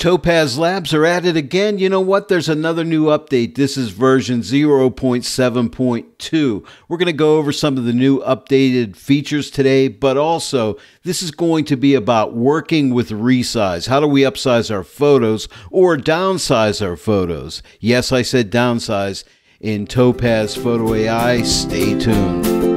Topaz Labs are at it again. You know what? There's another new update. This is version 0.7.2. We're going to go over some of the new updated features today, but also this is going to be about working with resize. How do we upsize our photos or downsize our photos? Yes, I said downsize in Topaz Photo AI. Stay tuned.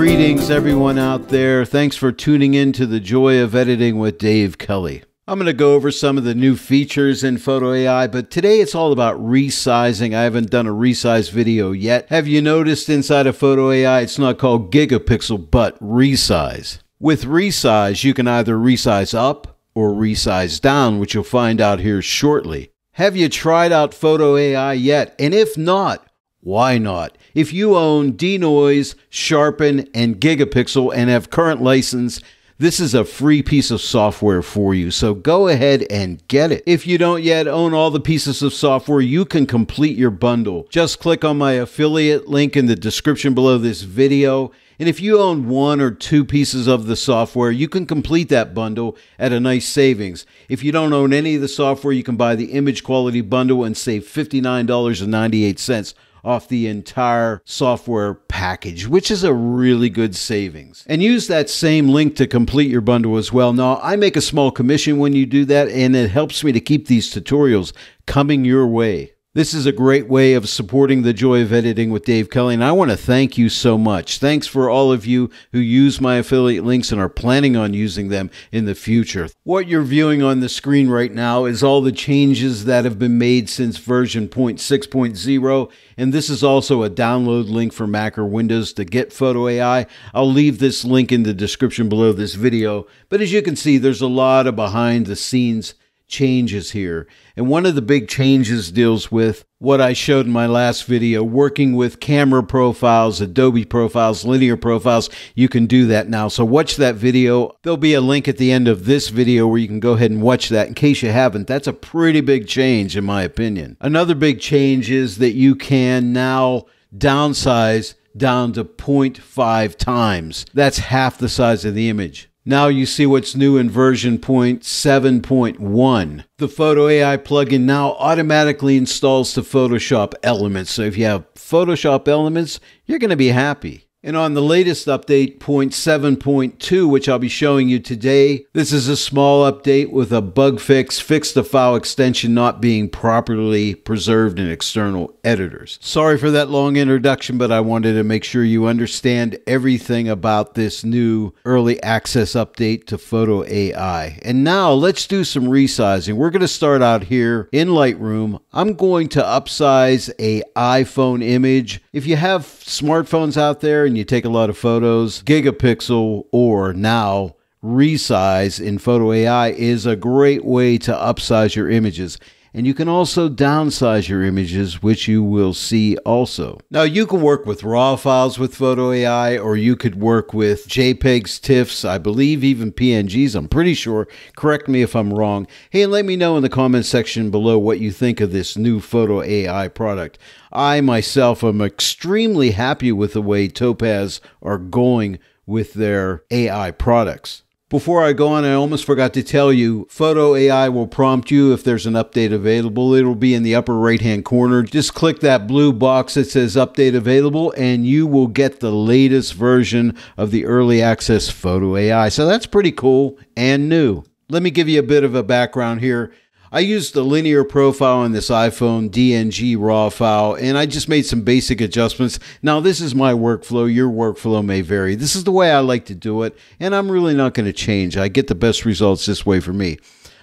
Greetings, everyone out there. Thanks for tuning in to the Joy of Editing with Dave Kelly. I'm going to go over some of the new features in Photo AI, but today it's all about resizing. I haven't done a resize video yet. Have you noticed inside of Photo AI, it's not called gigapixel, but resize? With resize, you can either resize up or resize down, which you'll find out here shortly. Have you tried out Photo AI yet? And if not, why not? If you own Denoise, Sharpen, and Gigapixel and have current license, this is a free piece of software for you, so go ahead and get it. If you don't yet own all the pieces of software, you can complete your bundle. Just click on my affiliate link in the description below this video. And if you own one or two pieces of the software, you can complete that bundle at a nice savings. If you don't own any of the software, you can buy the image quality bundle and save $59.98 off the entire software package, which is a really good savings. And use that same link to complete your bundle as well. Now, I make a small commission when you do that, and it helps me to keep these tutorials coming your way. This is a great way of supporting the joy of editing with Dave Kelly, and I want to thank you so much. Thanks for all of you who use my affiliate links and are planning on using them in the future. What you're viewing on the screen right now is all the changes that have been made since version 0.6.0, and this is also a download link for Mac or Windows to get Photo AI. I'll leave this link in the description below this video, but as you can see, there's a lot of behind the scenes changes here. And one of the big changes deals with what I showed in my last video, working with camera profiles, Adobe profiles, linear profiles. You can do that now. So watch that video. There'll be a link at the end of this video where you can go ahead and watch that in case you haven't. That's a pretty big change in my opinion. Another big change is that you can now downsize down to 0.5 times. That's half the size of the image. Now you see what's new in version 0.7.1. The Photo AI plugin now automatically installs to Photoshop Elements. So if you have Photoshop Elements, you're going to be happy. And on the latest update, 0.7.2, which I'll be showing you today, this is a small update with a bug fix, fix the file extension not being properly preserved in external editors. Sorry for that long introduction, but I wanted to make sure you understand everything about this new early access update to Photo AI. And now let's do some resizing. We're going to start out here in Lightroom. I'm going to upsize a iPhone image. If you have smartphones out there, and you take a lot of photos, Gigapixel or now Resize in Photo AI is a great way to upsize your images. And you can also downsize your images, which you will see also. Now, you can work with RAW files with Photo AI, or you could work with JPEGs, TIFFs, I believe even PNGs, I'm pretty sure. Correct me if I'm wrong. Hey, and let me know in the comments section below what you think of this new Photo AI product. I myself am extremely happy with the way Topaz are going with their AI products. Before I go on, I almost forgot to tell you, Photo AI will prompt you if there's an update available. It'll be in the upper right hand corner. Just click that blue box that says update available and you will get the latest version of the early access Photo AI. So that's pretty cool and new. Let me give you a bit of a background here. I used the linear profile on this iPhone DNG RAW file, and I just made some basic adjustments. Now, this is my workflow. Your workflow may vary. This is the way I like to do it, and I'm really not going to change. I get the best results this way for me.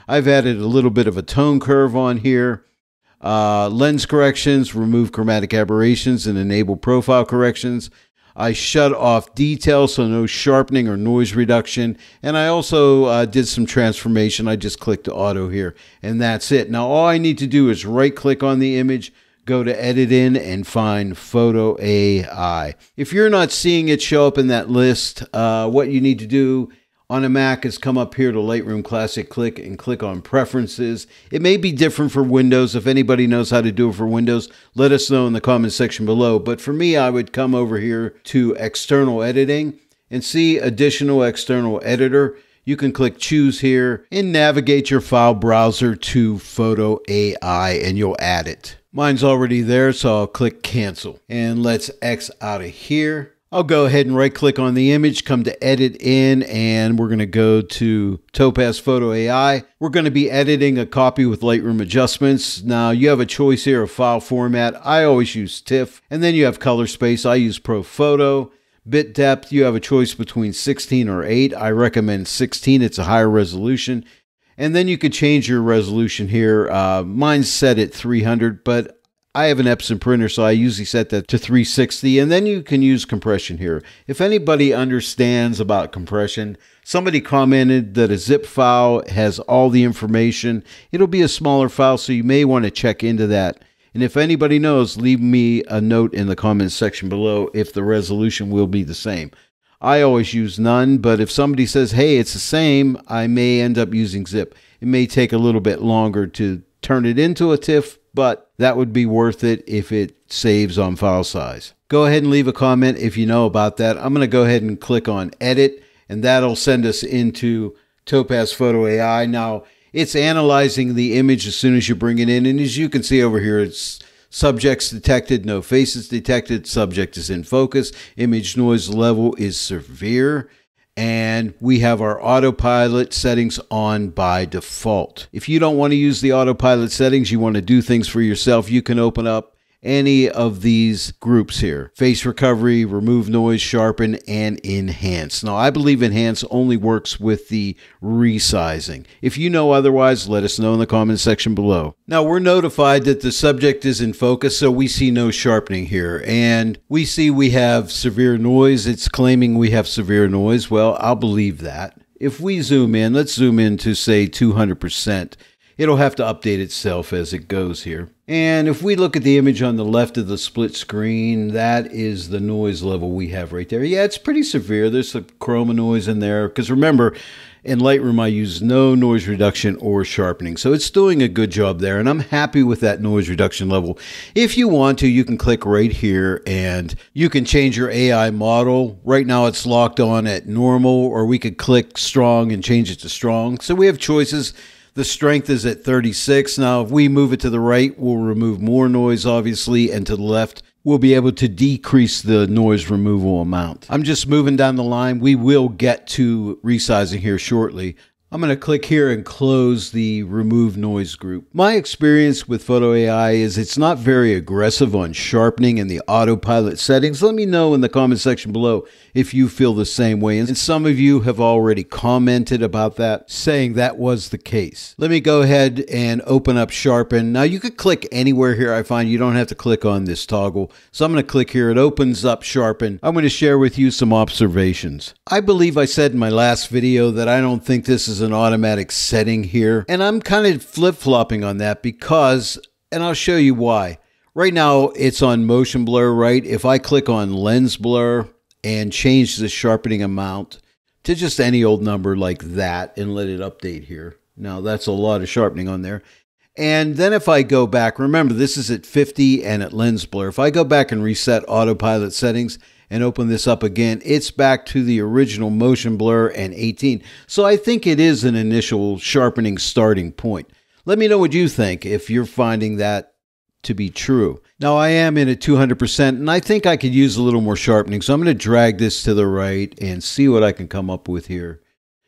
I've added a little bit of a tone curve on here, uh, lens corrections, remove chromatic aberrations, and enable profile corrections. I shut off detail, so no sharpening or noise reduction. And I also uh, did some transformation. I just clicked auto here, and that's it. Now, all I need to do is right click on the image, go to edit in, and find Photo AI. If you're not seeing it show up in that list, uh, what you need to do on a Mac is come up here to Lightroom Classic, click and click on Preferences. It may be different for Windows. If anybody knows how to do it for Windows, let us know in the comment section below. But for me, I would come over here to External Editing and see Additional External Editor. you can click choose here and navigate your file browser to Photo AI and you'll add it. Mine's already there, so I'll click cancel. And let's X out of here. I'll go ahead and right click on the image, come to edit in, and we're going to go to Topaz Photo AI. We're going to be editing a copy with Lightroom adjustments. Now you have a choice here of file format. I always use TIFF, and then you have color space. I use ProPhoto. Bit depth, you have a choice between 16 or 8. I recommend 16, it's a higher resolution. And then you could change your resolution here. Uh, mine's set at 300, but I have an Epson printer, so I usually set that to 360, and then you can use compression here. If anybody understands about compression, somebody commented that a zip file has all the information. It'll be a smaller file, so you may want to check into that. And if anybody knows, leave me a note in the comments section below if the resolution will be the same. I always use none, but if somebody says, hey, it's the same, I may end up using zip. It may take a little bit longer to turn it into a TIFF, but that would be worth it if it saves on file size. Go ahead and leave a comment if you know about that. I'm going to go ahead and click on edit, and that'll send us into Topaz Photo AI. Now, it's analyzing the image as soon as you bring it in, and as you can see over here, it's subjects detected, no faces detected, subject is in focus, image noise level is severe, and we have our autopilot settings on by default. If you don't want to use the autopilot settings, you want to do things for yourself, you can open up any of these groups here face recovery, remove noise, sharpen, and enhance. Now, I believe enhance only works with the resizing. If you know otherwise, let us know in the comment section below. Now, we're notified that the subject is in focus, so we see no sharpening here. And we see we have severe noise. It's claiming we have severe noise. Well, I'll believe that. If we zoom in, let's zoom in to say 200%. It'll have to update itself as it goes here. And if we look at the image on the left of the split screen, that is the noise level we have right there. Yeah, it's pretty severe. There's some chroma noise in there. Because remember, in Lightroom, I use no noise reduction or sharpening. So it's doing a good job there. And I'm happy with that noise reduction level. If you want to, you can click right here and you can change your AI model. Right now, it's locked on at normal, or we could click strong and change it to strong. So we have choices. The strength is at 36. Now, if we move it to the right, we'll remove more noise, obviously, and to the left, we'll be able to decrease the noise removal amount. I'm just moving down the line. We will get to resizing here shortly. I'm going to click here and close the remove noise group. My experience with Photo AI is it's not very aggressive on sharpening and the autopilot settings. Let me know in the comment section below if you feel the same way. And some of you have already commented about that, saying that was the case. Let me go ahead and open up sharpen. Now you could click anywhere here. I find you don't have to click on this toggle. So I'm going to click here. It opens up sharpen. I'm going to share with you some observations. I believe I said in my last video that I don't think this is is an automatic setting here. And I'm kind of flip flopping on that because, and I'll show you why. Right now it's on motion blur, right? If I click on lens blur and change the sharpening amount to just any old number like that and let it update here. Now that's a lot of sharpening on there. And then if I go back, remember this is at 50 and at lens blur. If I go back and reset autopilot settings, and open this up again, it's back to the original motion blur and 18. So I think it is an initial sharpening starting point. Let me know what you think if you're finding that to be true. Now I am in at 200% and I think I could use a little more sharpening. So I'm going to drag this to the right and see what I can come up with here.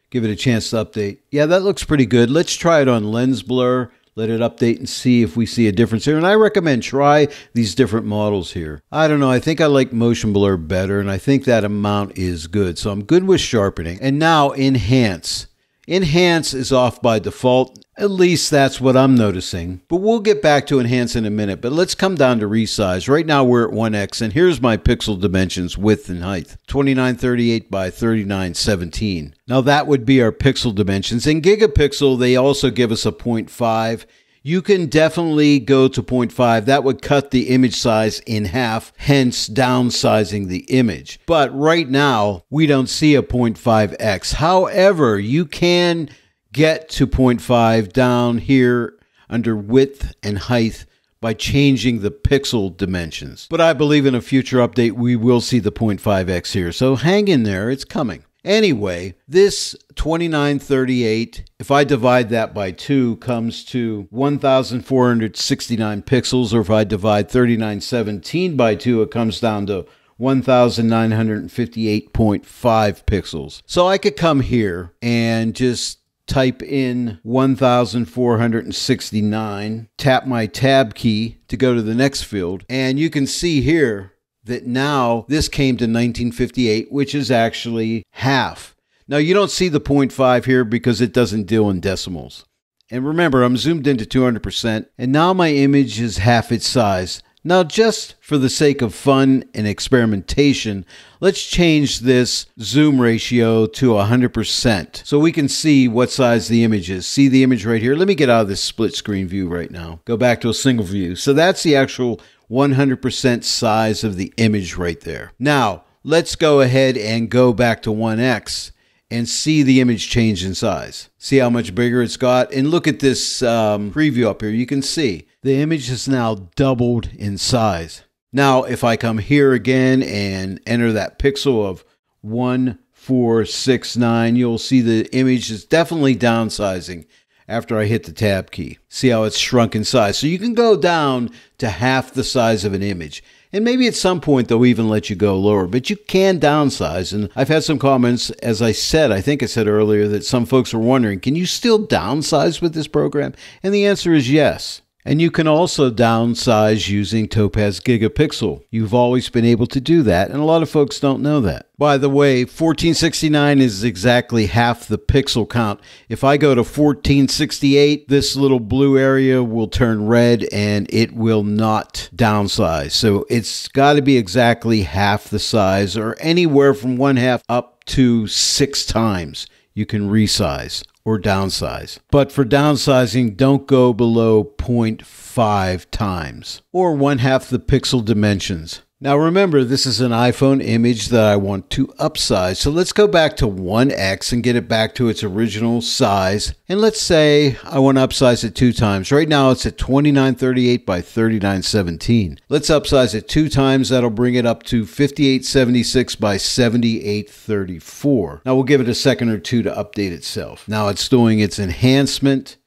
Give it a chance to update. Yeah, that looks pretty good. Let's try it on lens blur let it update and see if we see a difference here. And I recommend try these different models here. I don't know. I think I like motion blur better, and I think that amount is good. So I'm good with sharpening. And now enhance. Enhance is off by default. At least that's what I'm noticing. But we'll get back to enhance in a minute. But let's come down to resize. Right now we're at 1x, and here's my pixel dimensions, width and height. 2938 by 3917. Now that would be our pixel dimensions. In gigapixel, they also give us a 0.5 you can definitely go to 0.5. That would cut the image size in half, hence downsizing the image. But right now, we don't see a 0.5x. However, you can get to 0.5 down here under width and height by changing the pixel dimensions. But I believe in a future update we will see the 0.5x here, so hang in there, it's coming. Anyway, this 2938, if I divide that by 2, comes to 1,469 pixels, or if I divide 3917 by 2, it comes down to 1,958.5 pixels. So I could come here and just type in 1469, tap my tab key to go to the next field, and you can see here that now this came to 1958, which is actually half. Now you don't see the 0.5 here because it doesn't deal in decimals. And remember, I'm zoomed into 200%, and now my image is half its size. Now, just for the sake of fun and experimentation, let's change this zoom ratio to 100% so we can see what size the image is. See the image right here? Let me get out of this split screen view right now. Go back to a single view. So that's the actual 100% size of the image right there. Now, let's go ahead and go back to 1x and see the image change in size. See how much bigger it's got? And look at this um, preview up here. You can see the image has now doubled in size. Now, if I come here again and enter that pixel of 1469, you'll see the image is definitely downsizing after I hit the tab key. See how it's shrunk in size. So you can go down to half the size of an image. And maybe at some point they'll even let you go lower, but you can downsize. And I've had some comments, as I said, I think I said earlier, that some folks were wondering, can you still downsize with this program? And the answer is yes. And you can also downsize using Topaz Gigapixel. You've always been able to do that, and a lot of folks don't know that. By the way, 1469 is exactly half the pixel count. If I go to 1468, this little blue area will turn red and it will not downsize. So it's got to be exactly half the size, or anywhere from one half up to six times you can resize or downsize. But for downsizing, don't go below 0.5 times or one half the pixel dimensions. Now remember, this is an iPhone image that I want to upsize. So let's go back to 1x and get it back to its original size. And let's say I want to upsize it two times. Right now it's at 2938 by 3917. Let's upsize it two times. That'll bring it up to 5876 by 7834. Now we'll give it a second or two to update itself. Now it's doing its enhancement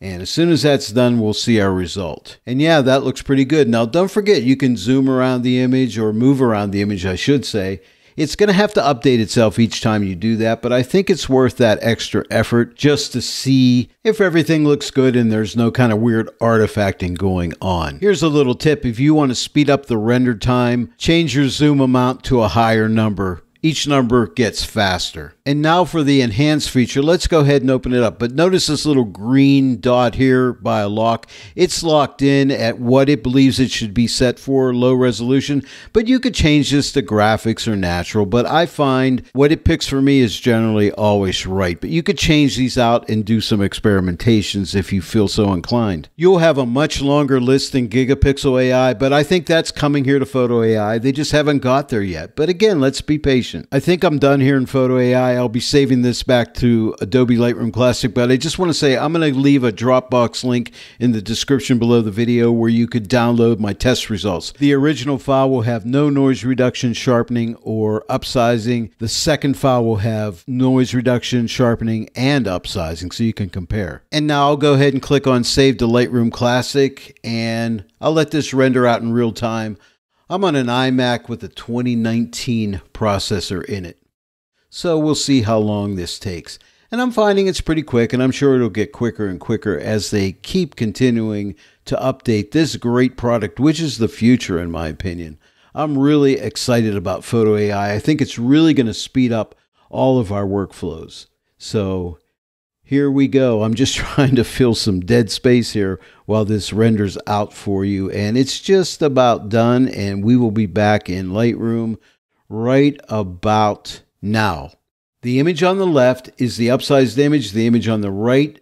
and as soon as that's done, we'll see our result. And yeah, that looks pretty good. Now, don't forget, you can zoom around the image or move around the image, I should say. It's going to have to update itself each time you do that, but I think it's worth that extra effort just to see if everything looks good and there's no kind of weird artifacting going on. Here's a little tip. If you want to speed up the render time, change your zoom amount to a higher number each number gets faster. And now for the enhance feature, let's go ahead and open it up. But notice this little green dot here by a lock. It's locked in at what it believes it should be set for, low resolution. But you could change this to graphics or natural. But I find what it picks for me is generally always right. But you could change these out and do some experimentations if you feel so inclined. You'll have a much longer list than Gigapixel AI, but I think that's coming here to Photo AI. They just haven't got there yet. But again, let's be patient patient. I think I'm done here in Photo AI. I'll be saving this back to Adobe Lightroom Classic, but I just want to say I'm going to leave a Dropbox link in the description below the video where you could download my test results. The original file will have no noise reduction, sharpening, or upsizing. The second file will have noise reduction, sharpening, and upsizing so you can compare. And now I'll go ahead and click on Save to Lightroom Classic and I'll let this render out in real time. I'm on an iMac with a 2019 processor in it. So we'll see how long this takes. And I'm finding it's pretty quick, and I'm sure it'll get quicker and quicker as they keep continuing to update this great product, which is the future, in my opinion. I'm really excited about Photo AI. I think it's really going to speed up all of our workflows. So here we go. I'm just trying to fill some dead space here while this renders out for you. And it's just about done. And we will be back in Lightroom right about now. The image on the left is the upsized image. The image on the right,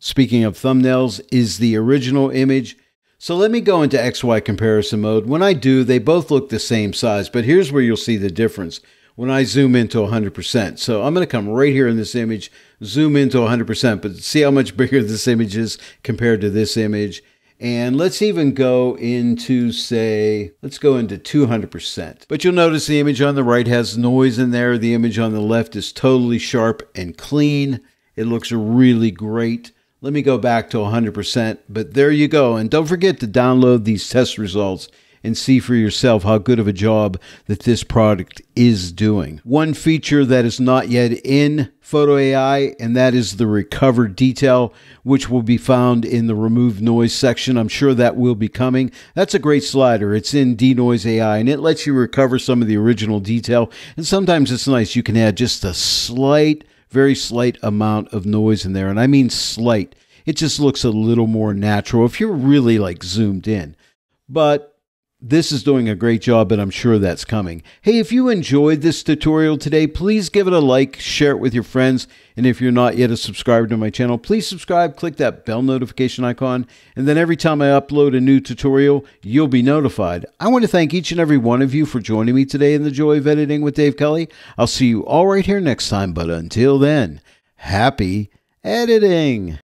speaking of thumbnails, is the original image. So let me go into XY comparison mode. When I do, they both look the same size, but here's where you'll see the difference when I zoom into 100%. So I'm going to come right here in this image, zoom into 100%, but see how much bigger this image is compared to this image. And let's even go into, say, let's go into 200%. But you'll notice the image on the right has noise in there. The image on the left is totally sharp and clean. It looks really great. Let me go back to 100%, but there you go. And don't forget to download these test results and see for yourself how good of a job that this product is doing. One feature that is not yet in Photo AI, and that is the recover detail, which will be found in the remove noise section. I'm sure that will be coming. That's a great slider. It's in Denoise AI, and it lets you recover some of the original detail. And sometimes it's nice. You can add just a slight, very slight amount of noise in there. And I mean slight. It just looks a little more natural if you're really like zoomed in. But this is doing a great job, and I'm sure that's coming. Hey, if you enjoyed this tutorial today, please give it a like, share it with your friends, and if you're not yet a subscriber to my channel, please subscribe, click that bell notification icon, and then every time I upload a new tutorial, you'll be notified. I want to thank each and every one of you for joining me today in the Joy of Editing with Dave Kelly. I'll see you all right here next time, but until then, happy editing!